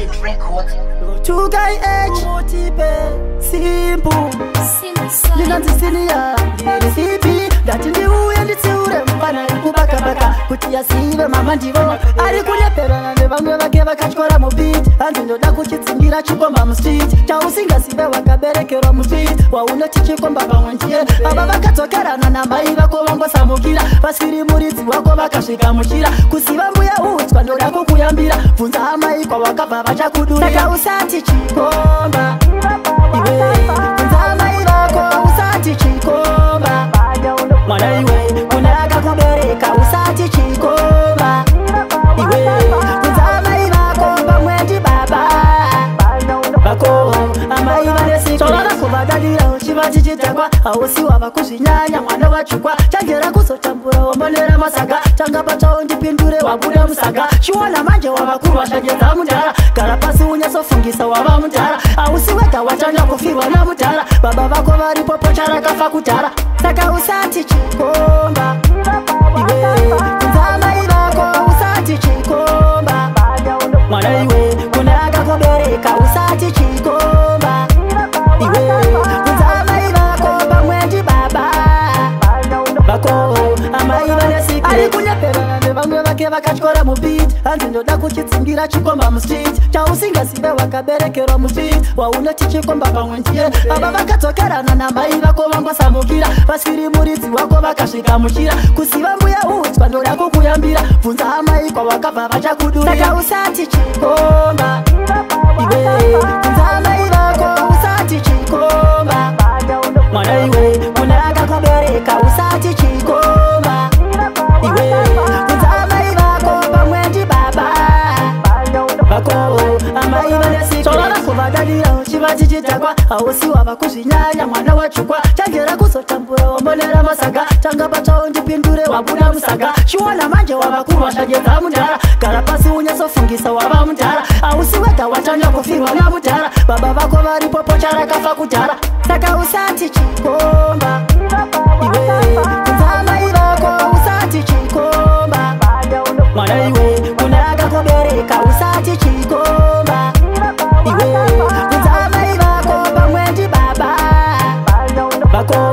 Split Records. Two guy edge. Simple. Simple. You're not the senior. kuti yasive mama ndivo ari kunyeperana nevamwe vake vakatyora mubit hanzi ndoda kuchitsimbira chikomba mustrit chausingasive wakaberekerwa mustrit waunoti chikomba pamwe ndiye vava vakadzokerana namai vako vangosamukira vasirimuridzi wako vakasvika muchira kusiva mbuya uudzwa ndoda kukuyambira bvunza amai kwawakabva vachakudurataka usati chikomba tovada kuvadadira uchiva tichitakwa hausi wava kuzvinyanya mwana wachukwa chagera kuzotambura wambonera masaga tanga patavo ndipindure wabuda musaga chiona manje wava kurwa zvanyedza mudhara gara pasi unyatsofungisa wava mudhara hausi wega wachanya kufirwa namudhara baba vako varipo pocharakafa kudhara saka usati chikomba unyeperana nevamwe vake vakatyora mubit hanzi ndoda kuchitsingira chikomba mustrit chausingasive wakaberekerwa mustrit waunoti chikomba pamwe ndiye vava vakatokerana namai vako vangosamukira vasiri muridzi wako vakasvika muchira kusiva mbuya uudzwa ndoda kukuyambira bvunza amai kwavakabva vachakudurisaka usati chikomba iwebvunzaamai vako usati chikomba mwana iwe kuna akakubereka usati tichitakwa hausi wava kuzvinyanya mwana wachukwa tanjera kuzotambura wambonera masaga tanga patsvawo ndipindure wabuda musaga chiona manje wava kurwashanyedza mudhara gara pasi unyatsofungisa wava mudhara hausi wega watanya kufirwa namudhara baba vako varipo pocharakafa kudhara saka usatichikoo 光。